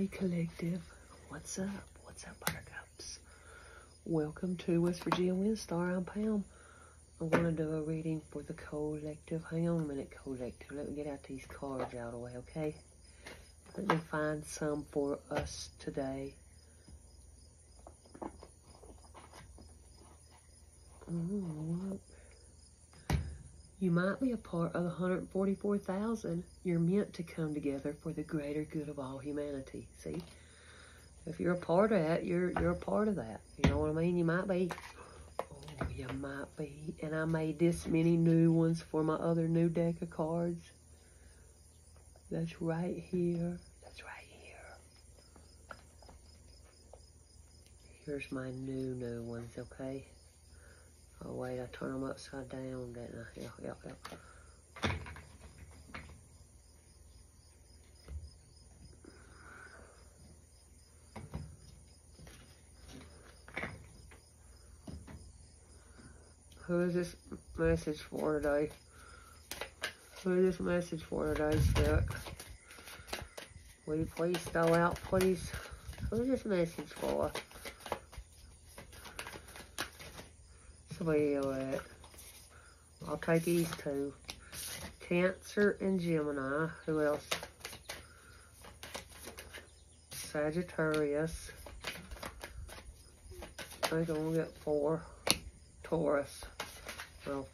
Hey collective, what's up? What's up, buttercups? Welcome to West Virginia Windstar. I'm Pam. I'm gonna do a reading for the collective. Hang on a minute, collective. Let me get out these cards out of the way, okay? Let me find some for us today. Ooh, you might be a part of the 144,000. You're meant to come together for the greater good of all humanity. See? If you're a part of that, you're you're a part of that. You know what I mean? You might be. Oh, you might be. And I made this many new ones for my other new deck of cards. That's right here. That's right here. Here's my new, new ones, okay? Oh wait, I turn them upside down, didn't I? Yeah, yeah, yeah. Who is this message for today? Who is this message for today, Spirit? Will you please spell out, please? Who is this message for? Spell it. Uh, I'll take these two. Cancer and Gemini. Who else? Sagittarius. I think I'm gonna get four. Taurus. Well,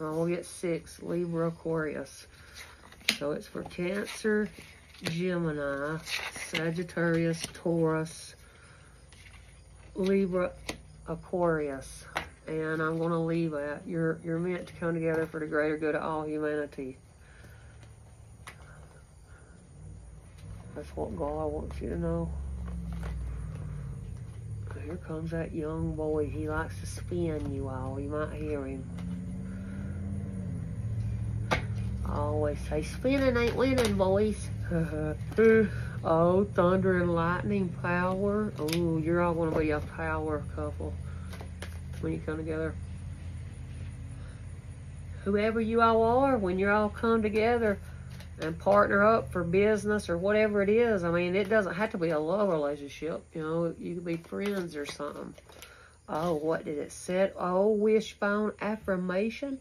I'm gonna get six. Libra, Aquarius. So it's for Cancer, Gemini, Sagittarius, Taurus, Libra, Aquarius. And I'm going to leave that. You're, you're meant to come together for the greater good of all humanity. That's what God wants you to know. Here comes that young boy. He likes to spin you all. You might hear him. I always say, spinning ain't winning, boys. oh, thunder and lightning power. Oh, you're all going to be a power couple when you come together. Whoever you all are, when you all come together and partner up for business or whatever it is, I mean, it doesn't have to be a love relationship. You know, you could be friends or something. Oh, what did it say? Oh, wishbone affirmation.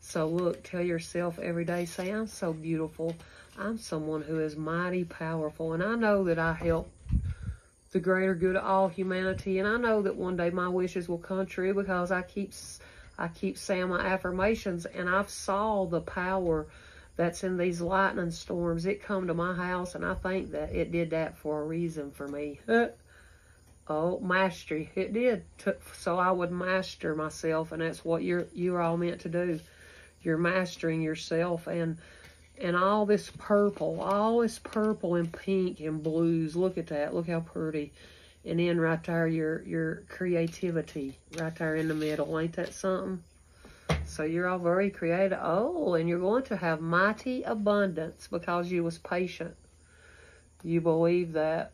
So look, tell yourself every day, say, I'm so beautiful. I'm someone who is mighty powerful. And I know that I help the greater good of all humanity. And I know that one day my wishes will come true because I keep, I keep saying my affirmations and I've saw the power that's in these lightning storms. It come to my house and I think that it did that for a reason for me. oh, mastery. It did. So I would master myself and that's what you're, you're all meant to do. You're mastering yourself and and all this purple, all this purple and pink and blues. Look at that. Look how pretty. And then right there, your, your creativity right there in the middle. Ain't that something? So you're all very creative. Oh, and you're going to have mighty abundance because you was patient. You believe that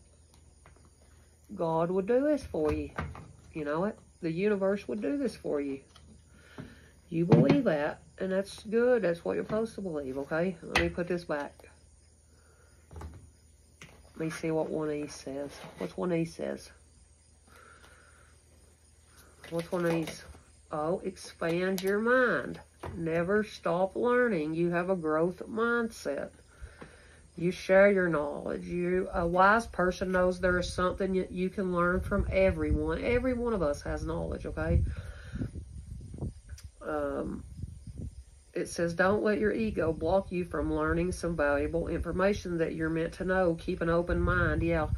God would do this for you. You know it? The universe would do this for you. You believe that, and that's good. That's what you're supposed to believe, okay? Let me put this back. Let me see what one of these says. What's one of these says? What's one of these? Oh, expand your mind. Never stop learning. You have a growth mindset. You share your knowledge. You, a wise person knows there is something you, you can learn from everyone. Every one of us has knowledge, okay? um, it says, don't let your ego block you from learning some valuable information that you're meant to know. Keep an open mind. Yeah,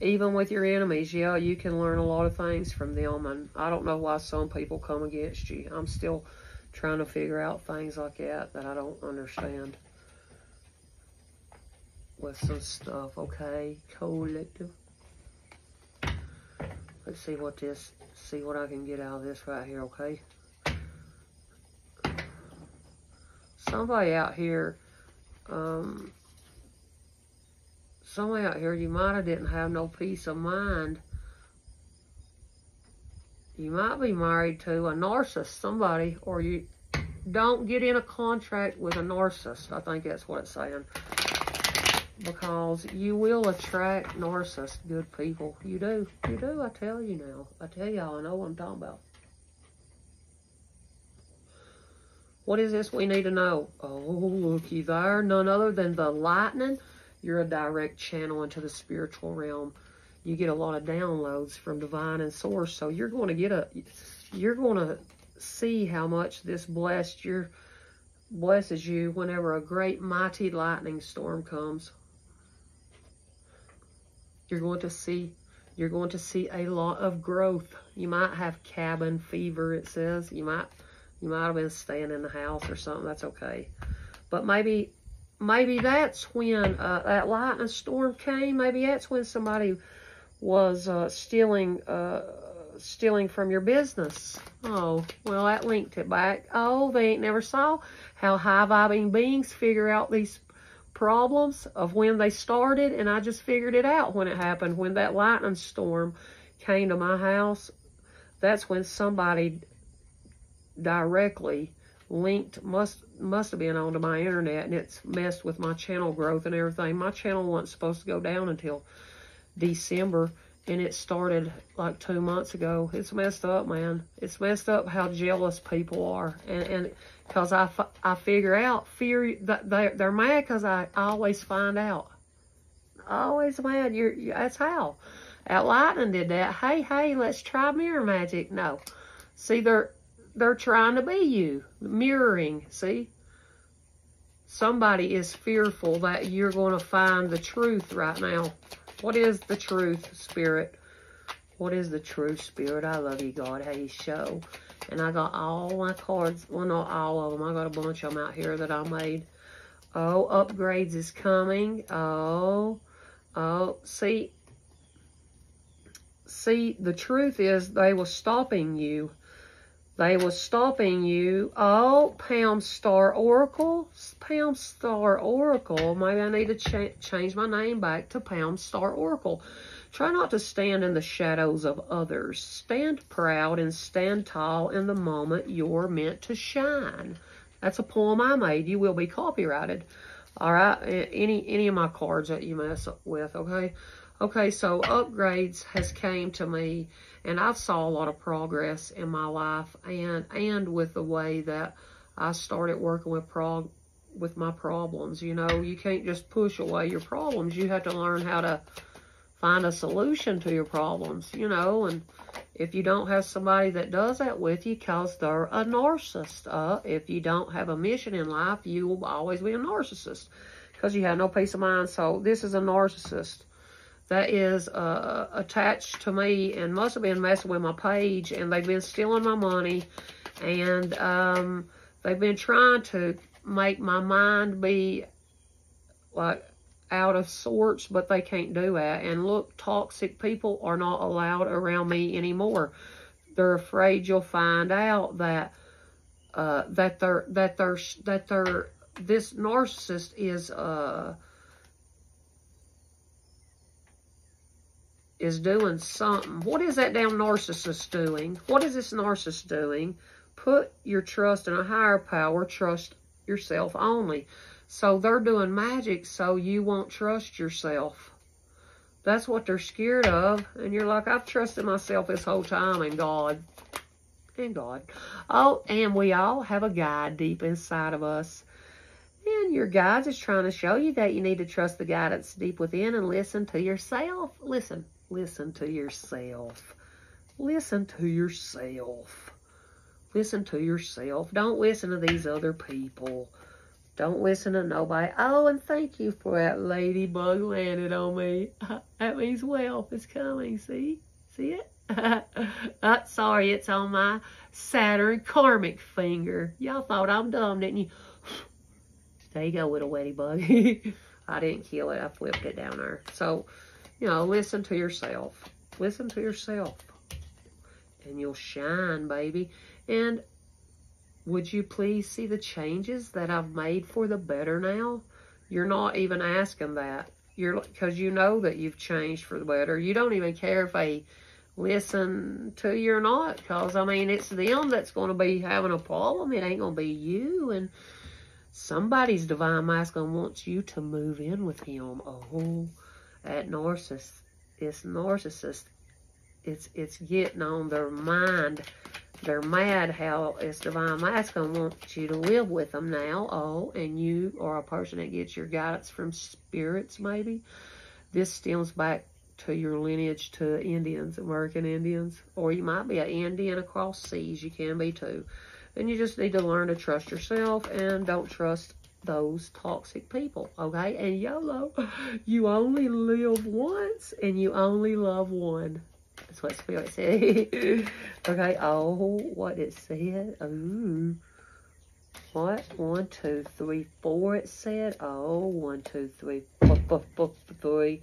even with your enemies, yeah, you can learn a lot of things from them. And I don't know why some people come against you. I'm still trying to figure out things like that that I don't understand with some stuff, okay? Collective. Let's see what this, see what I can get out of this right here, okay? Somebody out here, um, somebody out here, you might have didn't have no peace of mind. You might be married to a narcissist, somebody, or you don't get in a contract with a narcissist. I think that's what it's saying. because you will attract narcissist good people. You do. You do, I tell you now. I tell y'all, I know what I'm talking about. What is this we need to know? Oh, looky there. None other than the lightning. You're a direct channel into the spiritual realm. You get a lot of downloads from divine and source. So you're going to get a, you're going to see how much this blessed your, blesses you whenever a great mighty lightning storm comes. You're going to see you're going to see a lot of growth. You might have cabin fever, it says. You might you might have been staying in the house or something. That's okay. But maybe maybe that's when uh, that lightning storm came. Maybe that's when somebody was uh, stealing uh, stealing from your business. Oh, well, that linked it back. Oh, they ain't never saw how high-vibing beings figure out these problems of when they started, and I just figured it out when it happened. When that lightning storm came to my house, that's when somebody directly linked must must have been onto my internet and it's messed with my channel growth and everything. My channel wasn't supposed to go down until December and it started like two months ago. It's messed up, man. It's messed up how jealous people are. And, and cause I, I figure out fear that they're, they're mad cause I, I always find out. Always mad. You're, you, that's how. At Lightning did that. Hey, hey, let's try mirror magic. No. See, they're, they're trying to be you. Mirroring, see? Somebody is fearful that you're going to find the truth right now. What is the truth, Spirit? What is the truth, Spirit? I love you, God. Hey, show. And I got all my cards. Well, not all of them. I got a bunch of them out here that I made. Oh, upgrades is coming. Oh, oh. See, see, the truth is they were stopping you they was stopping you. Oh, Pam's Star Oracle. Pam's Star Oracle. Maybe I need to ch change my name back to Pam's Star Oracle. Try not to stand in the shadows of others. Stand proud and stand tall in the moment you're meant to shine. That's a poem I made. You will be copyrighted. All right. Any any of my cards that you mess up with. Okay. Okay. So upgrades has came to me and I've saw a lot of progress in my life and and with the way that I started working with prog with my problems. You know, you can't just push away your problems. You have to learn how to find a solution to your problems, you know, and if you don't have somebody that does that with you because they're a narcissist, uh, if you don't have a mission in life, you will always be a narcissist because you have no peace of mind. So this is a narcissist that is uh, attached to me and must have been messing with my page and they've been stealing my money. And um, they've been trying to make my mind be like out of sorts but they can't do that. And look toxic people are not allowed around me anymore. They're afraid you'll find out that uh, that they're that they're that they're this narcissist is uh is doing something. What is that damn narcissist doing? What is this narcissist doing? Put your trust in a higher power. Trust yourself only. So they're doing magic so you won't trust yourself. That's what they're scared of. And you're like, I've trusted myself this whole time and God. And God. Oh, and we all have a guide deep inside of us. And your guide is trying to show you that you need to trust the guidance deep within and listen to yourself. Listen. Listen to yourself. Listen to yourself. Listen to yourself. Don't listen to these other people. Don't listen to nobody. Oh, and thank you for that ladybug landed on me. That means wealth is coming. See? See it? uh, sorry, it's on my Saturn karmic finger. Y'all thought I'm dumb, didn't you? There you go, little ladybug. I didn't kill it. I flipped it down there. So, you know, listen to yourself. Listen to yourself. And you'll shine, baby. And would you please see the changes that I've made for the better now? You're not even asking that. You're because you know that you've changed for the better. You don't even care if they listen to you or not. Because, I mean, it's them that's going to be having a problem. It ain't going to be you. And Somebody's divine masculine wants you to move in with him. Oh, that narcissist, it's narcissist. It's it's getting on their mind. They're mad how it's divine masculine wants you to live with them now. Oh, and you are a person that gets your guidance from spirits, maybe. This stems back to your lineage to Indians, American Indians, or you might be an Indian across seas. You can be too. And you just need to learn to trust yourself and don't trust those toxic people, okay? And YOLO, you only live once and you only love one. That's what Spirit said. okay, oh, what it said. Ooh. What? One, two, three, four, it said. Oh, one, two, three, four, four, four, three.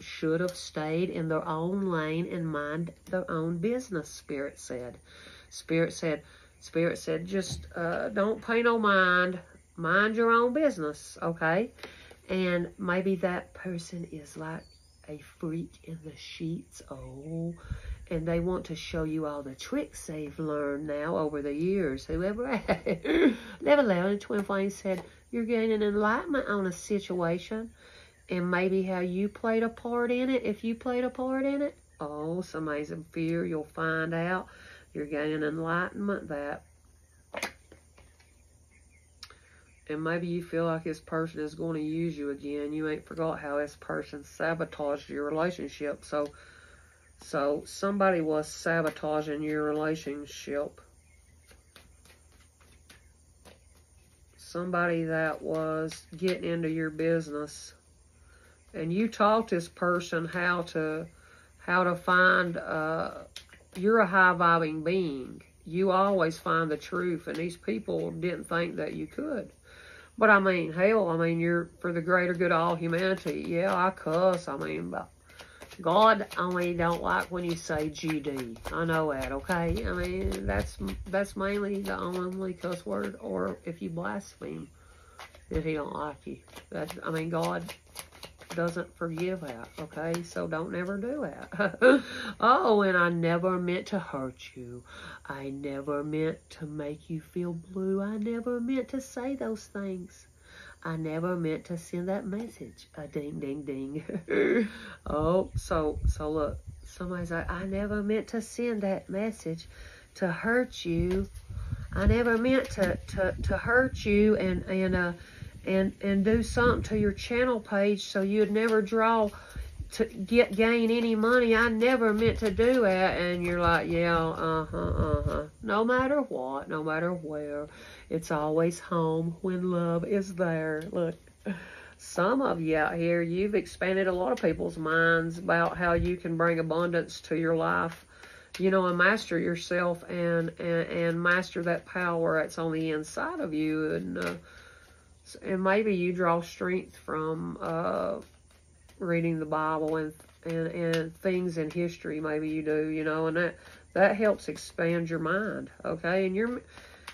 Should have stayed in their own lane and mind their own business, Spirit said. Spirit said, Spirit said, just uh, don't pay no mind. Mind your own business, okay? And maybe that person is like a freak in the sheets. Oh, and they want to show you all the tricks they've learned now over the years. Whoever Level 11 Twin Flame said, you're gaining enlightenment on a situation and maybe how you played a part in it, if you played a part in it. Oh, somebody's in fear. You'll find out. You're gaining enlightenment that and maybe you feel like this person is going to use you again. You ain't forgot how this person sabotaged your relationship. So, so somebody was sabotaging your relationship. Somebody that was getting into your business. And you taught this person how to, how to find, uh, you're a high vibing being. You always find the truth, and these people didn't think that you could. But I mean, hell, I mean, you're for the greater good of all humanity. Yeah, I cuss. I mean, but God only don't like when you say GD. I know that, okay? I mean, that's that's mainly the only cuss word, or if you blaspheme, that He don't like you. That I mean, God doesn't forgive that, okay? So don't ever do that. oh, and I never meant to hurt you. I never meant to make you feel blue. I never meant to say those things. I never meant to send that message. A ding, ding, ding. oh, so, so look, somebody's like, I never meant to send that message to hurt you. I never meant to, to, to hurt you and, and, uh, and and do something to your channel page so you'd never draw to get gain any money. I never meant to do that. And you're like, yeah, uh-huh, uh-huh. No matter what, no matter where, it's always home when love is there. Look, some of you out here, you've expanded a lot of people's minds about how you can bring abundance to your life you know, and master yourself and, and, and master that power that's on the inside of you. And, uh, and maybe you draw strength from uh, reading the Bible and, and and things in history. Maybe you do, you know, and that that helps expand your mind. Okay, and you're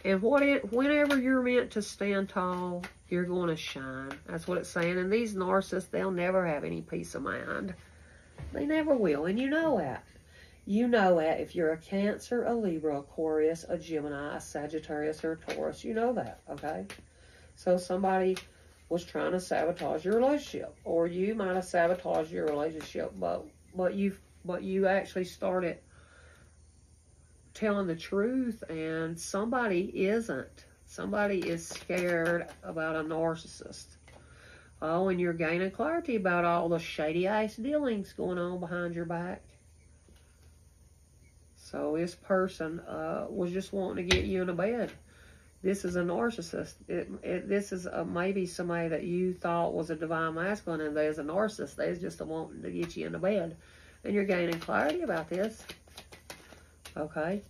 and what it, whenever you're meant to stand tall, you're going to shine. That's what it's saying. And these narcissists, they'll never have any peace of mind. They never will, and you know that. You know that if you're a Cancer, a Libra, Aquarius, a Gemini, a Sagittarius, or a Taurus, you know that, okay? So somebody was trying to sabotage your relationship, or you might have sabotaged your relationship, but but you but you actually started telling the truth, and somebody isn't. Somebody is scared about a narcissist. Oh, and you're gaining clarity about all the shady ass dealings going on behind your back. So this person uh, was just wanting to get you in a bed this is a narcissist. It, it, this is a, maybe somebody that you thought was a divine masculine and there's a narcissist. They're just wanting to get you in the bed. And you're gaining clarity about this. Okay.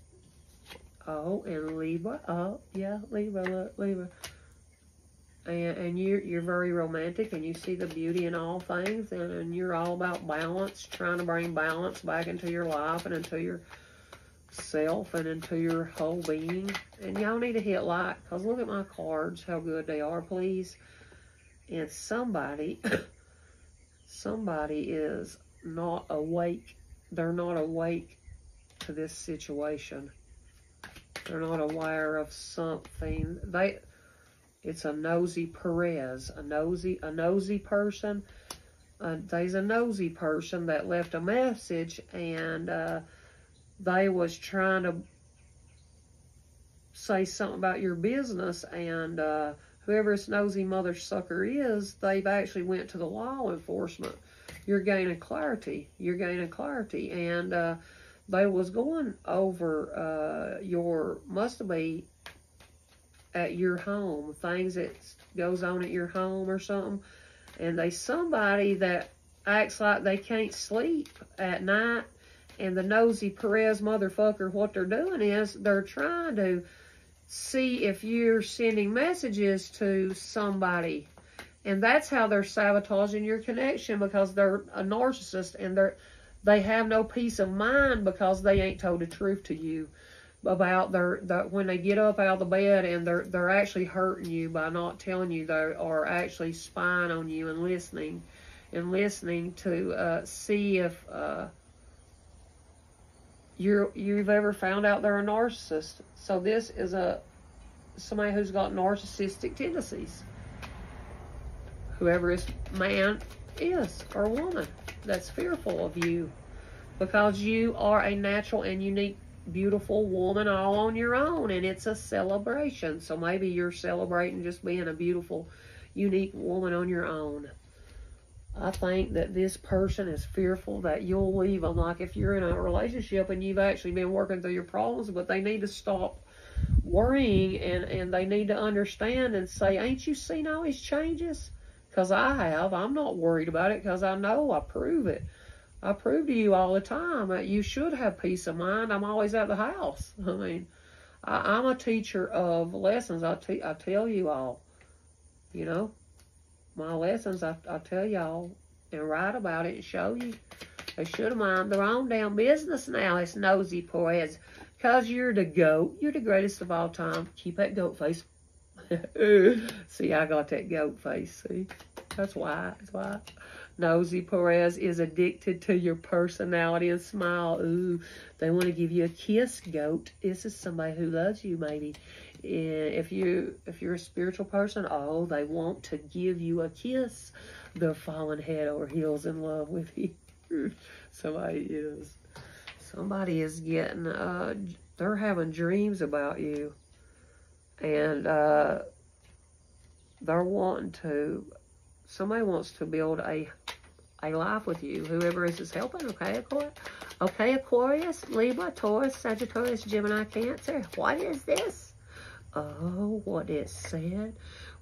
Oh, and Libra. Oh, yeah, Libra, Libra. And, and you're, you're very romantic and you see the beauty in all things and, and you're all about balance, trying to bring balance back into your life and into your self and into your whole being. And y'all need to hit like, because look at my cards, how good they are, please. And somebody, somebody is not awake. They're not awake to this situation. They're not aware of something. They, It's a nosy Perez, a nosy, a nosy person. Uh, there's a nosy person that left a message and uh, they was trying to say something about your business and uh, whoever this nosy mother sucker is, they've actually went to the law enforcement. You're gaining clarity. You're gaining clarity. And uh, they was going over uh, your, must be at your home, things that goes on at your home or something. And they somebody that acts like they can't sleep at night. And the nosy Perez motherfucker, what they're doing is they're trying to see if you're sending messages to somebody. And that's how they're sabotaging your connection because they're a narcissist and they're they have no peace of mind because they ain't told the truth to you about their that when they get up out of the bed and they're they're actually hurting you by not telling you they are actually spying on you and listening and listening to uh, see if uh, you're you've ever found out they're a narcissist. So this is a somebody who's got narcissistic tendencies. Whoever this man is or woman that's fearful of you because you are a natural and unique beautiful woman all on your own and it's a celebration. So maybe you're celebrating just being a beautiful, unique woman on your own. I think that this person is fearful that you'll leave them. Like if you're in a relationship and you've actually been working through your problems, but they need to stop worrying and, and they need to understand and say, ain't you seen all these changes? Because I have. I'm not worried about it because I know I prove it. I prove to you all the time that you should have peace of mind. I'm always at the house. I mean, I, am a teacher of lessons. I, te- I tell you all, you know, my lessons, I, I tell y'all and write about it and show you. They should have mind their own damn business now. It's nosy Perez. Because you're the goat. You're the greatest of all time. Keep that goat face. see, I got that goat face. See? That's why. That's why. Nosy Perez is addicted to your personality and smile. Ooh, they want to give you a kiss, goat. This is somebody who loves you, maybe. If you if you're a spiritual person, oh, they want to give you a kiss. They're falling head over heels in love with you. somebody is. Somebody is getting. Uh, they're having dreams about you, and uh, they're wanting to somebody wants to build a a life with you, whoever is is helping, okay, Aquarius? Okay, Aquarius, Libra, Taurus, Sagittarius, Gemini, Cancer. What is this? Oh, what is said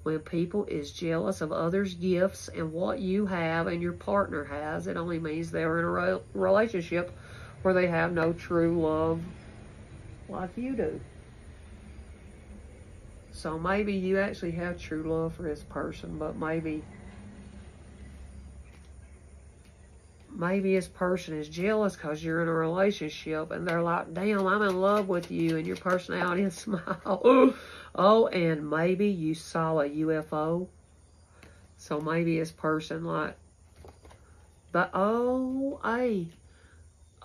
when people is jealous of others' gifts and what you have and your partner has, it only means they're in a re relationship where they have no true love like you do. So maybe you actually have true love for this person, but maybe maybe this person is jealous because you're in a relationship and they're like, damn, I'm in love with you and your personality and smile. oh, and maybe you saw a UFO. So maybe this person like, but oh, hey,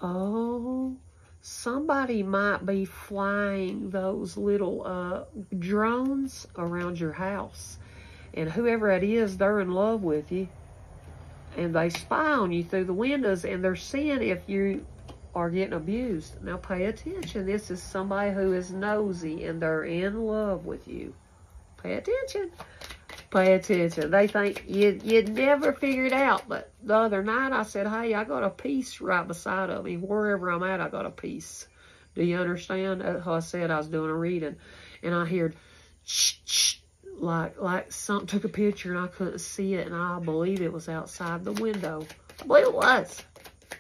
oh, somebody might be flying those little uh, drones around your house. And whoever it is, they're in love with you and they spy on you through the windows and they're seeing if you are getting abused. Now pay attention. This is somebody who is nosy and they're in love with you. Pay attention. Pay attention. They think you, you'd never figure it out. But the other night I said, hey, I got a piece right beside of me. Wherever I'm at, I got a piece. Do you understand? How I said I was doing a reading. And I heard, shh, shh, like like something took a picture and I couldn't see it and I believe it was outside the window. I believe it was.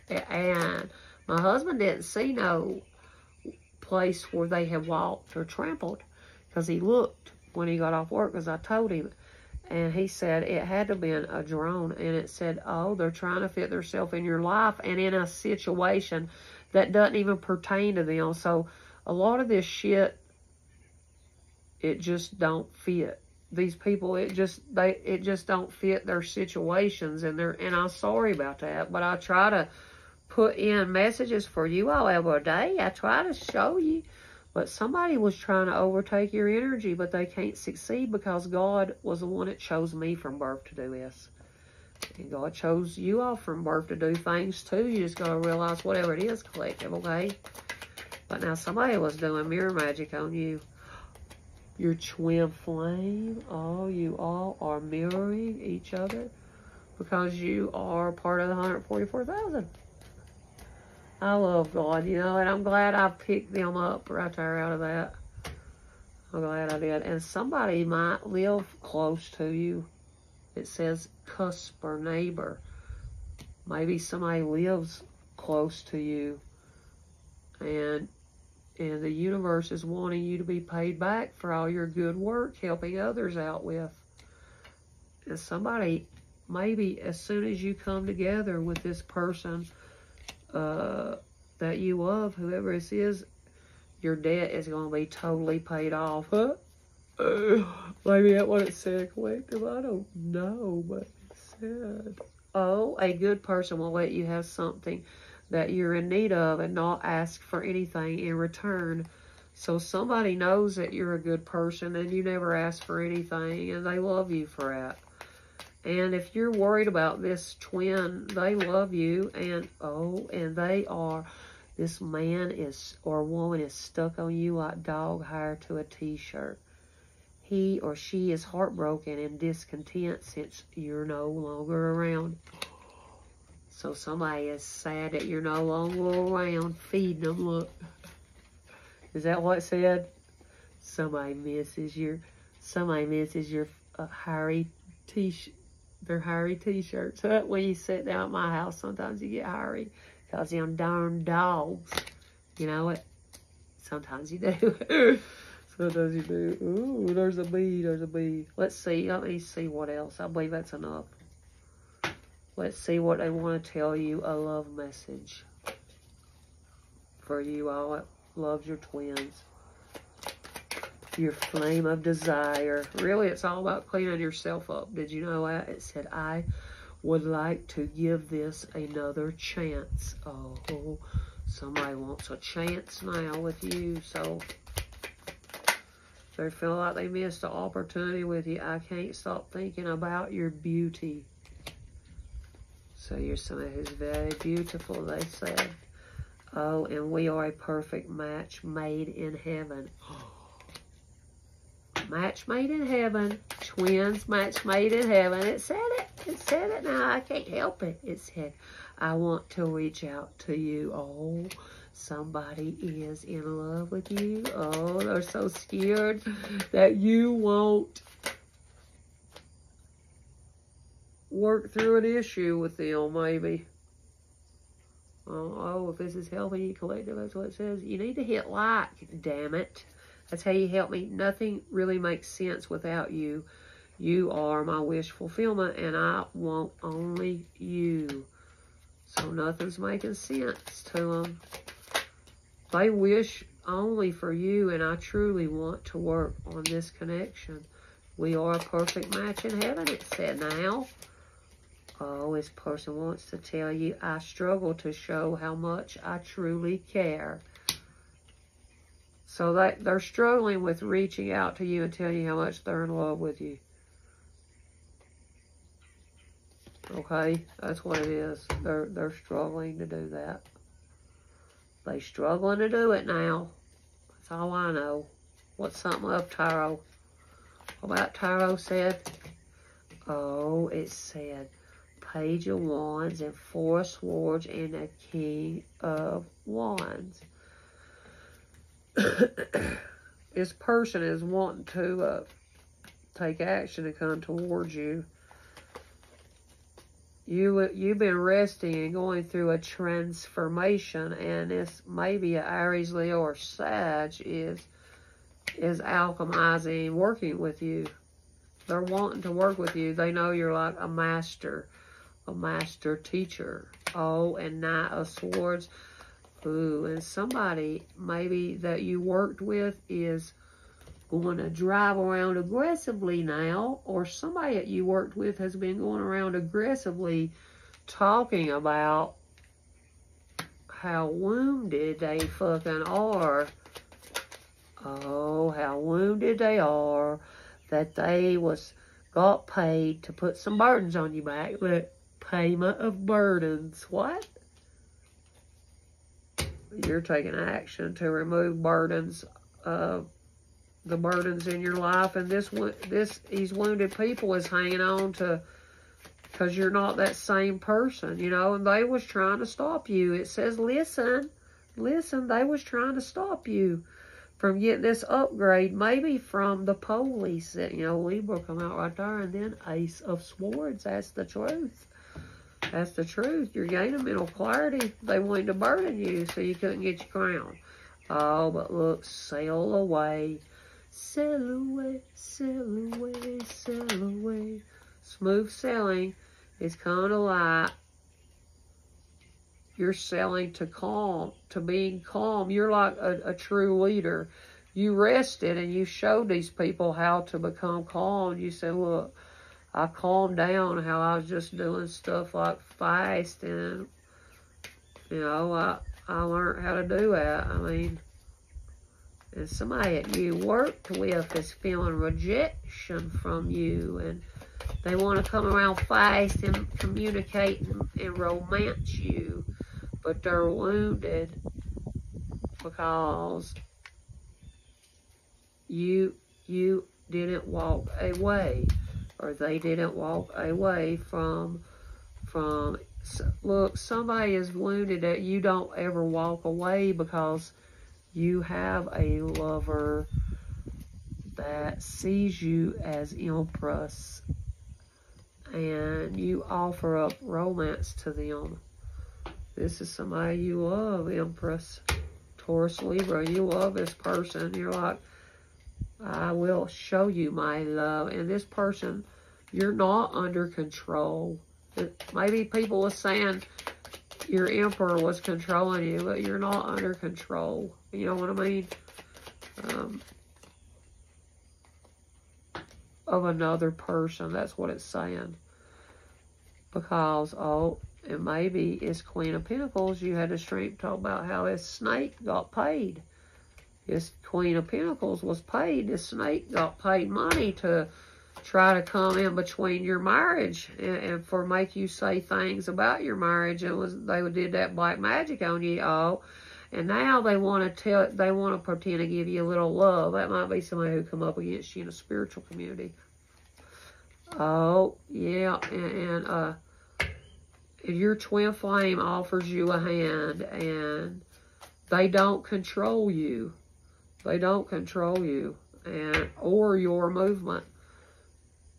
And my husband didn't see no place where they had walked or trampled because he looked when he got off work because I told him. And he said it had to been a drone. And it said, oh, they're trying to fit themselves in your life and in a situation that doesn't even pertain to them. So a lot of this shit, it just don't fit these people it just they it just don't fit their situations and they're and I'm sorry about that but I try to put in messages for you all every day I try to show you But somebody was trying to overtake your energy, but they can't succeed because God was the one that chose me from birth to do this. And God chose you all from birth to do things too. You just gotta realize whatever it is, collective, okay? But now somebody was doing mirror magic on you. Your twin flame. Oh, you all are mirroring each other because you are part of the 144,000. I love God, you know, and I'm glad I picked them up right there out of that. I'm glad I did. And somebody might live close to you. It says cusp or neighbor. Maybe somebody lives close to you. And and the universe is wanting you to be paid back for all your good work helping others out with. And somebody, maybe as soon as you come together with this person, uh, that you love, whoever this is, your debt is going to be totally paid off. Huh? Uh, maybe that's what it said, collective. I don't know, but it said. Oh, a good person will let you have something that you're in need of and not ask for anything in return. So somebody knows that you're a good person and you never ask for anything and they love you for that. And if you're worried about this twin, they love you and oh, and they are, this man is or woman is stuck on you like dog hair to a t-shirt. He or she is heartbroken and discontent since you're no longer around. So somebody is sad that you're no longer around feeding them. Look. Is that what it said? Somebody misses your, somebody misses your uh, hairy t-shirt their hairy t-shirts. When you sit down at my house, sometimes you get hairy because them darn dogs. You know what? Sometimes you do. sometimes you do. Ooh, there's a bee. There's a bee. Let's see. Let me see what else. I believe that's enough. Let's see what they want to tell you. A love message for you all that loves your twins your flame of desire. Really, it's all about cleaning yourself up. Did you know that? It said, I would like to give this another chance. Oh, somebody wants a chance now with you. So, they feel like they missed an opportunity with you. I can't stop thinking about your beauty. So you're somebody who's very beautiful, they said. Oh, and we are a perfect match made in heaven. match made in heaven. Twins, match made in heaven. It said it. It said it. Now, I can't help it. It said, I want to reach out to you. Oh, somebody is in love with you. Oh, they're so scared that you won't work through an issue with them, maybe. Oh, oh, if this is helping you collective, that's what it says. You need to hit like, damn it. That's how you help me. Nothing really makes sense without you. You are my wish fulfillment, and I want only you. So nothing's making sense to them. They wish only for you, and I truly want to work on this connection. We are a perfect match in heaven, it said now. This person wants to tell you, I struggle to show how much I truly care. So that they're struggling with reaching out to you and telling you how much they're in love with you. Okay, that's what it is. They're they're struggling to do that. They struggling to do it now. That's all I know. What's something of tarot? What about tarot said? Oh, it said Page of Wands and Four Swords and a King of Wands. this person is wanting to uh, take action to come towards you. You, you've been resting and going through a transformation, and this maybe an Aries, Leo, or Sag is, is alchemizing, working with you. They're wanting to work with you. They know you're like a master, a master teacher. Oh, and Knight of Swords Ooh, and somebody maybe that you worked with is going to drive around aggressively now, or somebody that you worked with has been going around aggressively talking about how wounded they fucking are Oh, how wounded they are that they was got paid to put some burdens on your back. Look, payment of burdens. What? You're taking action to remove burdens, uh, the burdens in your life, and this this these wounded people is hanging on to because you're not that same person, you know. And they was trying to stop you. It says, listen, listen. They was trying to stop you from getting this upgrade, maybe from the police. That you know, Libra come out right there, and then Ace of Swords. That's the truth. That's the truth. You're gaining mental clarity. They wanted to burden you so you couldn't get your crown. Oh, but look, sail away. Sail away, sail away, sail away. Smooth sailing is kind of like you're selling to calm, to being calm. You're like a, a true leader. You rested and you showed these people how to become calm. You said, look, I calmed down how I was just doing stuff like fast and, you know, I, I learned how to do that. I mean, and somebody that you worked with is feeling rejection from you and they want to come around fast and communicate and, and romance you, but they're wounded because you you didn't walk away or they didn't walk away from from look somebody is wounded that you don't ever walk away because you have a lover that sees you as empress and you offer up romance to them. This is somebody you love, Empress, Taurus, Libra. You love this person. You're like, I will show you my love. And this person, you're not under control. Maybe people are saying your emperor was controlling you, but you're not under control. You know what I mean? Um, of another person. That's what it's saying because, oh, and maybe it's Queen of Pentacles. You had a stream talk about how this snake got paid. This Queen of Pentacles was paid. This snake got paid money to try to come in between your marriage and, and for make you say things about your marriage. And was they would did that black magic on you, oh. And now they want to tell, they want to pretend to give you a little love. That might be somebody who come up against you in a spiritual community. Oh, yeah, and, and uh, if your twin flame offers you a hand and they don't control you, they don't control you and or your movement.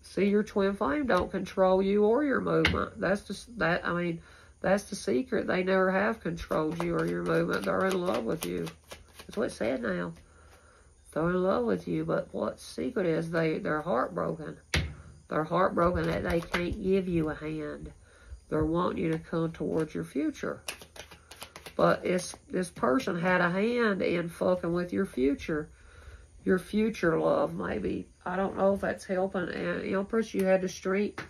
See, your twin flame don't control you or your movement. That's just that. I mean, that's the secret. They never have controlled you or your movement. They're in love with you. That's what it said now. They're in love with you, but what secret is they they're heartbroken. They're heartbroken that they can't give you a hand. They're wanting you to come towards your future. But it's this person had a hand in fucking with your future. Your future love, maybe. I don't know if that's helping. And Empress, you had the strength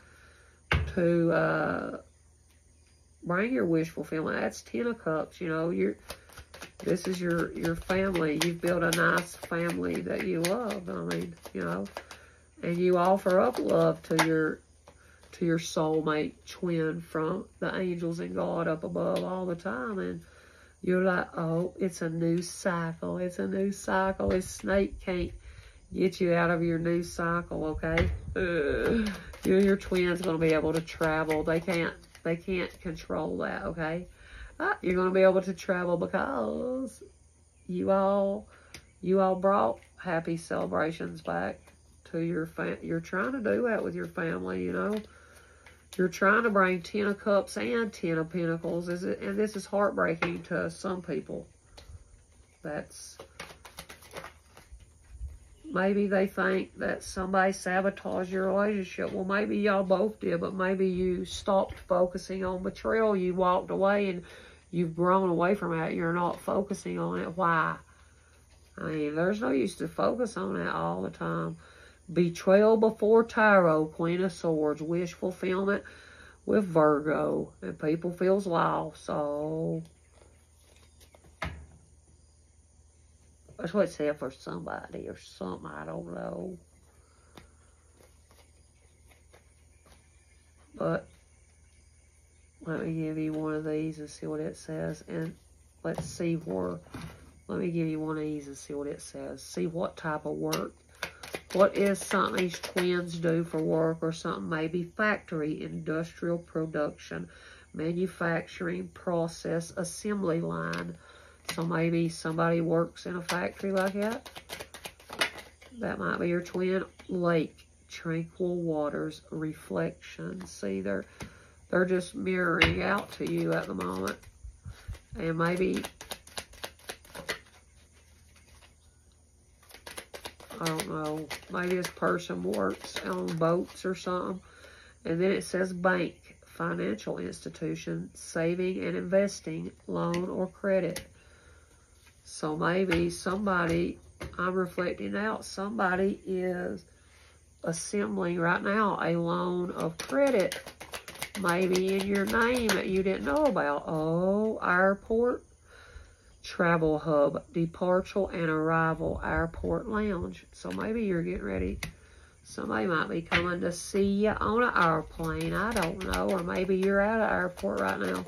to uh, bring your wish fulfillment. That's Ten of Cups, you know. You're this is your your family. You've built a nice family that you love. I mean, you know and you offer up love to your to your soulmate twin from the angels and God up above all the time and you're like, oh, it's a new cycle. It's a new cycle. This snake can't get you out of your new cycle, okay? you and your twin's gonna be able to travel. They can't they can't control that, okay? Uh, you're gonna be able to travel because you all you all brought happy celebrations back to your fam. You're trying to do that with your family, you know. You're trying to bring Ten of Cups and Ten of Pentacles. Is it, and this is heartbreaking to some people. That's maybe they think that somebody sabotaged your relationship. Well, maybe y'all both did, but maybe you stopped focusing on betrayal. You walked away and you've grown away from it. You're not focusing on it. Why? I mean, there's no use to focus on it all the time. Betrayal before Tarot, Queen of Swords, wish fulfillment with Virgo, and people feels lost. So That's what it said for somebody or something. I don't know. But let me give you one of these and see what it says. And let's see where, let me give you one of these and see what it says. See what type of work. What is something these twins do for work or something? Maybe factory, industrial production, manufacturing, process, assembly line. So maybe somebody works in a factory like that. That might be your twin. Lake, tranquil waters, reflection. See, they're they're just mirroring out to you at the moment. And maybe, I don't know, maybe this person works on boats or something. And then it says bank, financial institution, saving and investing, loan or credit. So maybe somebody, I'm reflecting out, somebody is assembling right now a loan of credit maybe in your name that you didn't know about. Oh, airport, travel hub, departure and arrival, airport lounge. So maybe you're getting ready. Somebody might be coming to see you on an airplane. I don't know. Or maybe you're at an airport right now.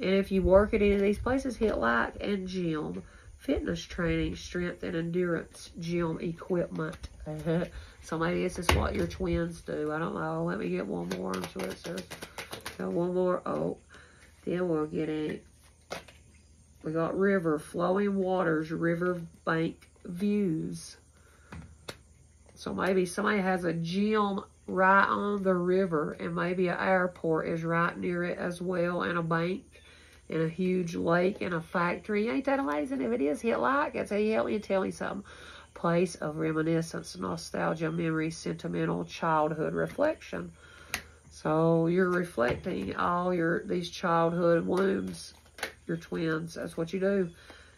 And if you work at any of these places, hit like and gym. Fitness training, strength and endurance, gym equipment. So maybe this is what your twins do. I don't know. Let me get one more. I'm sure it says. So one more. Oh, then we're getting. We got river, flowing waters, river bank views. So maybe somebody has a gym right on the river, and maybe an airport is right near it as well, and a bank, and a huge lake, and a factory. Ain't that amazing? If it is, hit like. That's a help me tell me something place of reminiscence, nostalgia, memory, sentimental childhood reflection. So you're reflecting all your these childhood wounds, your twins. That's what you do.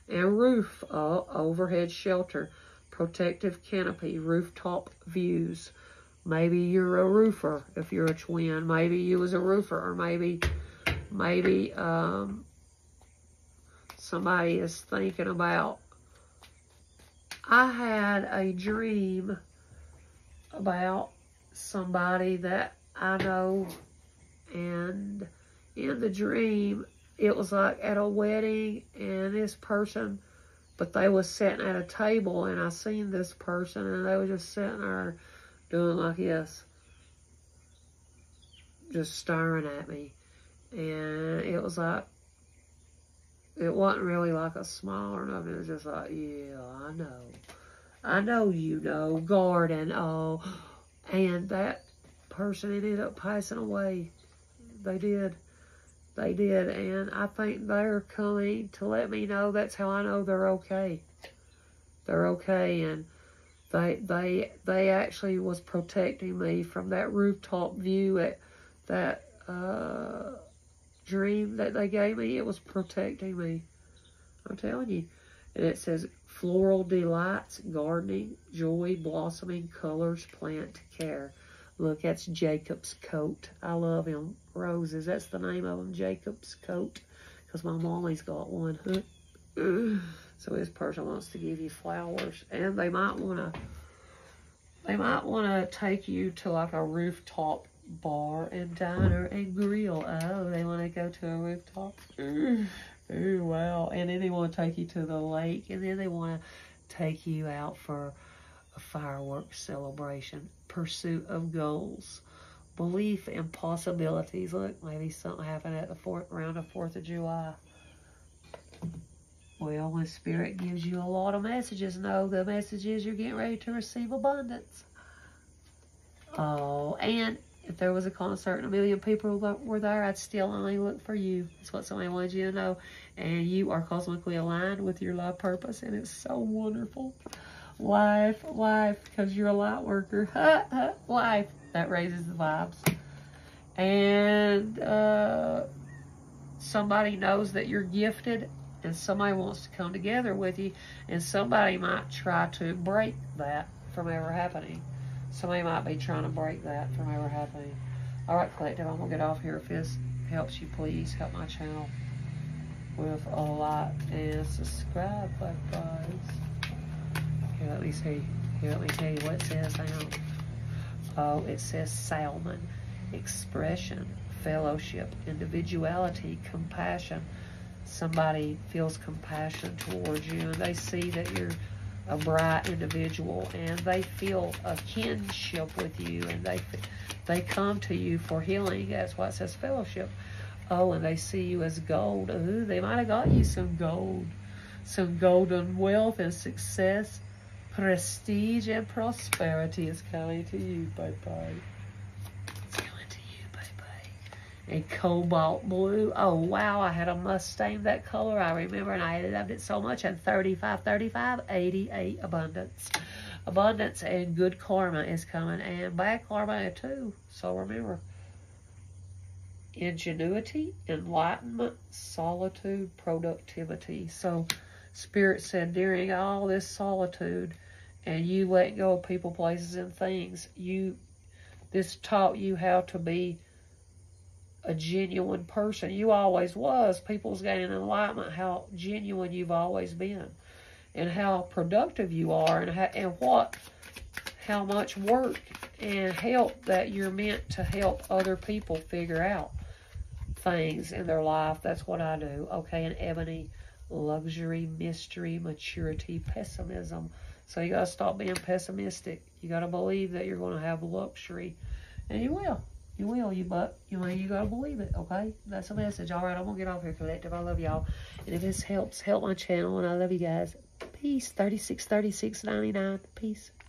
And roof, uh, overhead shelter, protective canopy, rooftop views. Maybe you're a roofer if you're a twin. Maybe you was a roofer, or maybe, maybe um, somebody is thinking about I had a dream about somebody that I know and in the dream it was like at a wedding and this person but they was sitting at a table and I seen this person and they were just sitting there doing like this just staring at me and it was like it wasn't really like a smile or nothing. It was just like, yeah, I know. I know you know. Garden, oh. And that person ended up passing away. They did. They did. And I think they're coming to let me know. That's how I know they're okay. They're okay. And they they they actually was protecting me from that rooftop view at that uh dream that they gave me, it was protecting me. I'm telling you. And it says, floral delights, gardening, joy, blossoming, colors, plant care. Look, that's Jacob's coat. I love him. Roses, that's the name of him, Jacob's coat. Because my mommy's got one. so this person wants to give you flowers. And they might want to, they might want to take you to like a rooftop bar and diner and grill. Oh, they want to go to a rooftop. Oh, wow. And then they want to take you to the lake. And then they want to take you out for fireworks celebration. Pursuit of goals. Belief in possibilities. Look, maybe something happened at the fourth, around the 4th of July. Well, when Spirit gives you a lot of messages, know the message is you're getting ready to receive abundance. Oh, and if there was a concert and a million people were there, I'd still only look for you. That's what somebody wanted you to know. And you are cosmically aligned with your life purpose, and it's so wonderful. Life, life, because you're a light worker. life. That raises the vibes. And uh, somebody knows that you're gifted, and somebody wants to come together with you, and somebody might try to break that from ever happening. Somebody might be trying to break that from ever happening. All right, collective, I'm going to get off here. If this helps you, please help my channel with a like and subscribe, guys. Here, let me see. Here, let me tell you what it says. Oh, it says salmon, expression, fellowship, individuality, compassion. Somebody feels compassion towards you and they see that you're a bright individual and they feel a kinship with you and they they come to you for healing. That's why it says fellowship. Oh, and they see you as gold. Ooh, they might have got you some gold, some golden wealth and success, prestige and prosperity is coming to you, bye bye. It's coming to you, bye bye. And cobalt blue. Oh wow, I had a Mustang that color. I remember, and I loved it so much. And 35, 35, 88 abundance abundance and good karma is coming and bad karma too. So remember, ingenuity, enlightenment, solitude, productivity. So Spirit said during all this solitude and you let go of people, places, and things, you this taught you how to be a genuine person. You always was. People's gaining enlightenment how genuine you've always been and how productive you are and, how, and what how much work and help that you're meant to help other people figure out things in their life. That's what I do. Okay, and ebony, luxury, mystery, maturity, pessimism. So you gotta stop being pessimistic. You gotta believe that you're gonna have luxury, and you will. You will, you but you know you gotta believe it, okay? That's a message. All right, I'm gonna get off here, collective. I love y'all, and if this helps, help my channel, and I love you guys. Peace. Thirty six, thirty six, ninety nine. Peace.